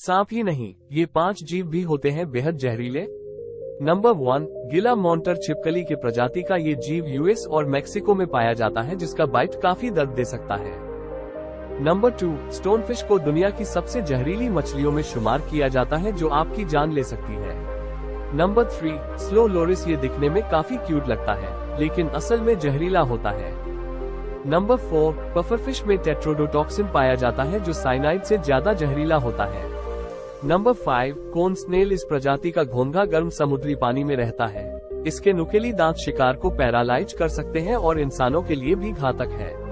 सांप ही नहीं, ये पाँच जीव भी होते हैं बेहद जहरीले। नंबर वन गिला मॉन्टर छिपकली के प्रजाति का ये जीव यूएस और मेक्सिको में पाया जाता है, जिसका बाइट काफ़ी दर्द दे सकता है। नंबर टू स्टोनफिश को दुनिया की सबसे जहरीली मछलियों में शुमार किया जाता है, जो आपकी जान ले सकती है। नंबर थ्री स्लो लोरिस ये दिखने में काफ़ी क्यूट लगता है, लेकिन असल में जहरीला होता है। नंबर फोर पफरफिश में टेट्रोडोटॉक्सिन पाया जाता है, जो साइनाइड से ज़्यादा जहरीला होता है। नंबर फाइव कोन स्नेल इस प्रजाति का घोंघा गर्म समुद्री पानी में रहता है। इसके नुकेली दांत शिकार को पैरालाइज कर सकते हैं और इंसानों के लिए भी घातक है।